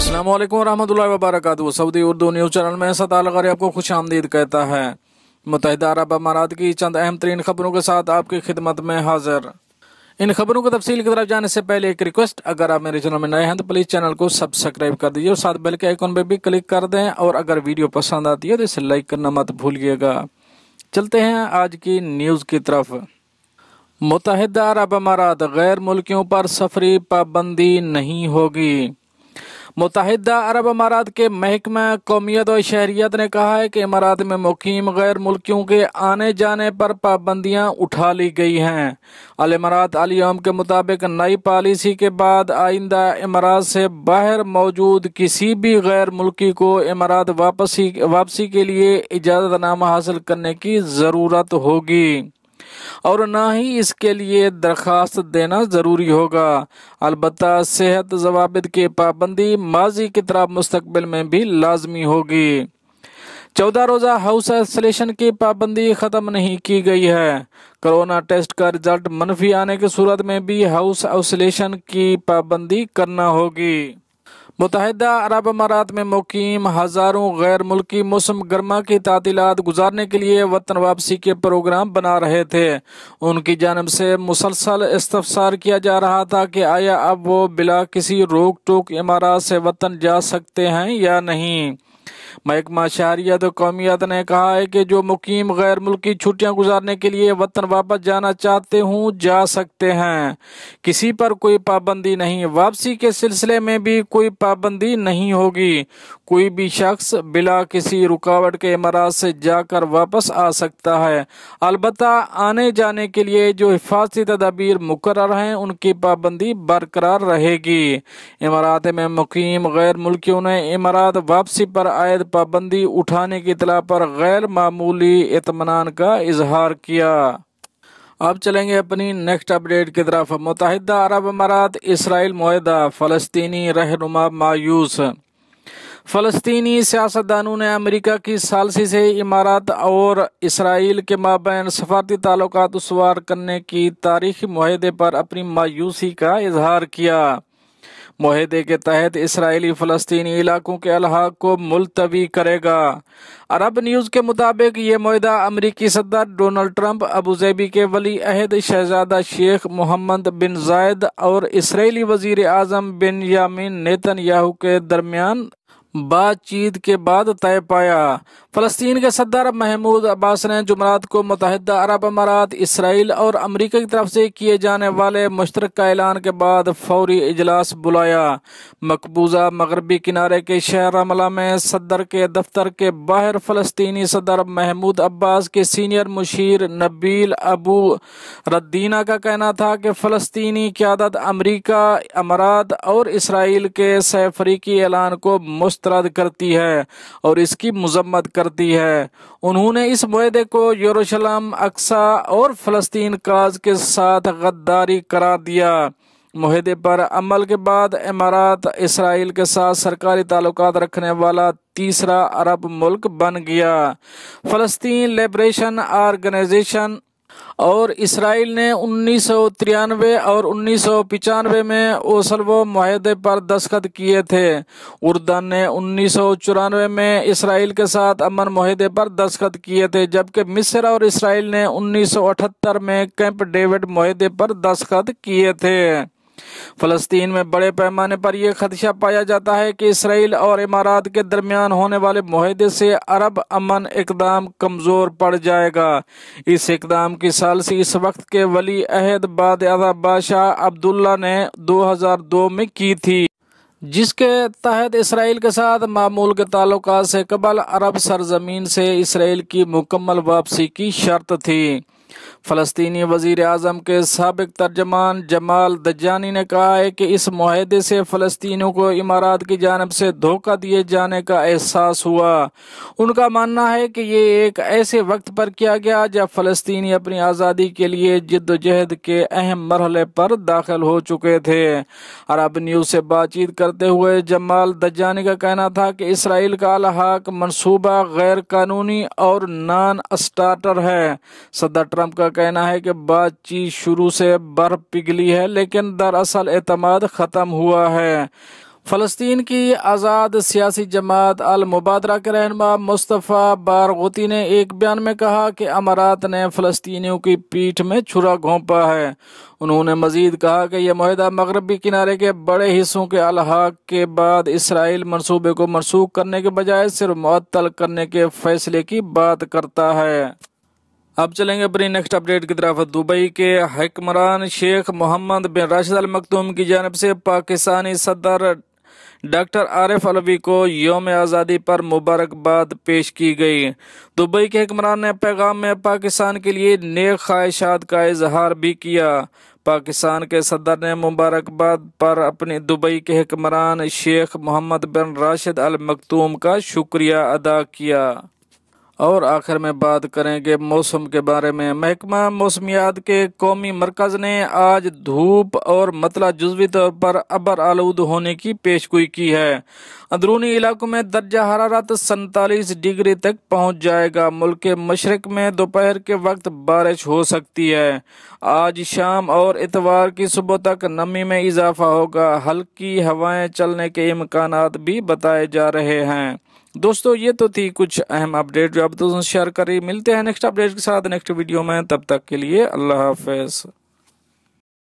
असलम वरहमल वबरक Saudi Urdu news channel में सताल गरी आपको खुश आमदीद कहता है। मुतहदा अरब अमारात की चंद अहम तरीन खबरों के साथ आपकी खिदमत में हाजिर। इन खबरों को तफसील की तरफ़ जाने से पहले एक रिक्वेस्ट, अगर आप मेरे चैनल में नए हैं तो प्लीज़ चैनल को सब्सक्राइब कर दीजिए और साथ बेल के आइकन पर भी क्लिक कर दें और अगर वीडियो पसंद आती है तो इसे लाइक करना मत भूलिएगा। चलते हैं आज की न्यूज़ की तरफ़। मुतहदा अरब अमारात गैर मुल्कियों पर सफरी पाबंदी नहीं होगी। मुतहदा अरब अमारात के महकमा कौमियत और शहरीत ने कहा है कि इमारात में मुकीम गैर मुल्कियों के आने जाने पर पाबंदियाँ उठा ली गई हैं। अल इमारात अलियम के मुताबिक नई पॉलिसी के बाद आइंदा इमारात से बाहर मौजूद किसी भी गैर मुल्की को इमारात वापसी वापसी के लिए इजाज़तनामा हासिल करने की ज़रूरत होगी। और न ही इसके लिए दरखास्त देना ज़रूरी होगा। अलबत् सेहत जवाबिद की पाबंदी माजी की तरह मुस्तबिल में भी लाजमी होगी। चौदह रोज़ा हाउस आइसोलेशन की पाबंदी ख़त्म नहीं की गई है। कोरोना टेस्ट का रिज़ल्ट मनफी आने की सूरत में भी हाउस आइसोलेशन की पाबंदी करना होगी। मुतहदा अरब अमारात में मुकीम हज़ारों गैर मुल्की मौसम गर्मा की तातीलत गुजारने के लिए वतन वापसी के प्रोग्राम बना रहे थे। उनकी जानब से मुसलसल इस्तफसार किया जा रहा था कि आया अब वो बिला किसी रोक टोक इमारत से वतन जा सकते हैं या नहीं। महकमा शहरियत कौमियत ने कहा है कि जो मुकीम गैर मुल्की छुट्टियाँ गुजारने के लिए वतन वापस जाना चाहते हूँ, जा सकते हैं। किसी पर कोई पाबंदी नहीं। वापसी के सिलसिले में भी कोई पाबंदी नहीं होगी। कोई भी शख्स बिला किसी रुकावट के इमारत से जाकर वापस आ सकता है। अलबत् आने जाने के लिए जो हिफाजती तदाबीर मुकर हैं, उनकी पाबंदी बरकरार रहेगी। इमारात में मुकीम गैर मुल्कियों ने इमारात वापसी पर आयद पाबंदी उठाने की इतला पर गैर मामूली इतमान का इजहार किया। अब चलेंगे अपनी नेक्स्ट अपडेट की तरफ़। मुतहदा अरब अमारात, इसराइल माहा फ़लस्तनी रहनुमा मायूस। फ़लस्तनी सियासतदानों ने अमेरिका की सालसी से इमारत और इसराइल के माबैन सफारती ताल्लुक उसवार करने की तारीखी माहे पर अपनी मायूसी का इजहार किया। माहे के तहत इसराइली फ़लस्तनी इलाकों के अलहाक को मुलतवी करेगा। अरब न्यूज़ के मुताबिक ये माहा अमरीकी सदर डोनल्ड ट्रंप अबूजैबी के वली अहद शहजादा शेख मोहम्मद बिन जायद और इसराइली वज़ीर अजम बिन यामिन नेतन याहू के दरमियान बातचीत के बाद तय पाया। फ़लस्तीन के सदर महमूद अब्बास ने जुमरात को मुतहदा अरब अमारात, इसराइल और अमरीका की तरफ़ से किए जाने वाले मुश्तर ऐलान के बाद फौरी इजलास बुलाया। मकबूजा मगरबी किनारे के शहर रमला में सदर के दफ्तर के बाहर फ़लस्तनी सदर महमूद अब्बास के सीनियर मुशीर नबील अबू रद्दीना का कहना था कि फ़लस्तनी क्यादत अमरीका, अमारात और इसराइल के सैफरीकी ऐलान को मुस्त मुस्तरद करती है और इसकी मजम्मत करती है। उन्होंने इस माहे को यरूशलम, अक्सा और फ़लस्तीन काज के साथ गद्दारी करा दिया। माहे पर अमल के बाद इमारात इसराइल के साथ सरकारी ताल्लुक रखने वाला तीसरा अरब मुल्क बन गया। फ़लस्तीन लिबरेशन ऑर्गेनाइजेशन और इसराइल ने उन्नीस सौ तिरानवे और उन्नीस में ओसलवो माहे पर दस्खत किए थे। उर्दन ने उन्नीस सौ चौरानवे में इसराइल के साथ अमन माहे पर दस्खत किए थे, जबकि मिस्र और इसराइल ने उन्नीस सौ अठहत्तर में कैंप डेविड माहे पर दस्खत किए थे। फलस्तीन में बड़े पैमाने पर यह खदशा पाया जाता है कि इसराइल और इमारात के दरमियान होने वाले माहे से अरब अमन इकदाम कमज़ोर पड़ जाएगा। इस इकदाम की सालसी इस वक्त के वली अहद बाद बादशाह अब्दुल्ला ने 2002 में की थी, जिसके तहत इसराइल के साथ मामूल के ताल्लुक से कबल अरब सरजमीन से इसराइल की मुकम्मल वापसी की शर्त थी। फ़लस्तनी वज़ीर अजम के सबक तर्जमान जमाल दजानी ने कहा है कि इस माहे से फ़लस्तियों को इमारात की जानब से धोखा दिए जाने का एहसास हुआ। उनका मानना है कि ये एक ऐसे वक्त पर किया गया जब फ़लस्तनी अपनी आज़ादी के लिए जद्दोजहद के अहम मरहले पर दाखिल हो चुके थे। अरब न्यूज़ से बातचीत करते हुए जमाल दजानी का कहना था कि इसराइल का अलहाक मनसूबा गैर कानूनी और नान स्टार्टर है। सदर ट्रंप का कहना है कि बातचीत शुरू से बर्फ़ पिघली है, लेकिन दरअसल एतमाद ख़त्म हुआ है। फ़लस्तीन की आज़ाद सियासी जमात अल मुबादरा के रहनमा मुस्तफ़ा बारगोती ने एक बयान में कहा कि अमारात ने फ़लस्तीनियों की पीठ में छुरा घोंपा है। उन्होंने मजीद कहा कि यह माहिदा मगरबी किनारे के बड़े हिस्सों के अलहाक के बाद इसराइल मनसूबे को मनसूख करने के बजाय सिर्फ़ मअतल करने के फैसले की बात करता है। अब चलेंगे अपनी नेक्स्ट अपडेट की तरफ़। दुबई के हकमरान शेख मोहम्मद बिन राशिद अल मखतूम की जानब से पाकिस्तानी सदर डॉक्टर आरिफ अलवी को योम आज़ादी पर मुबारकबाद पेश की गई। दुबई के हुक्मरान ने पैगाम में पाकिस्तान के लिए नेक ख्वाहिशात का इजहार भी किया। पाकिस्तान के सदर ने मुबारकबाद पर अपने दुबई के हुक्मरान शेख मोहम्मद बिन राशिद अल मखतूम का शुक्रिया अदा किया। और आखिर में बात करेंगे मौसम के बारे में। महकमा मौसमियात के कौमी मरकज ने आज धूप और मतला जुजवी तौर पर अबर आलूद होने की पेशगोई की है। अंदरूनी इलाकों में दर्जा हरारत सैतालीस डिग्री तक पहुँच जाएगा। मुल्क के मशरक में दोपहर के वक्त बारिश हो सकती है। आज शाम और इतवार की सुबह तक नमी में इजाफा होगा। हल्की हवाएँ चलने के इम्कान भी बताए जा रहे हैं। दोस्तों, ये तो थी कुछ अहम अपडेट जो आप दोस्तों शेयर करें। मिलते हैं नेक्स्ट अपडेट के साथ नेक्स्ट वीडियो में। तब तक के लिए अल्लाह हाफिज़।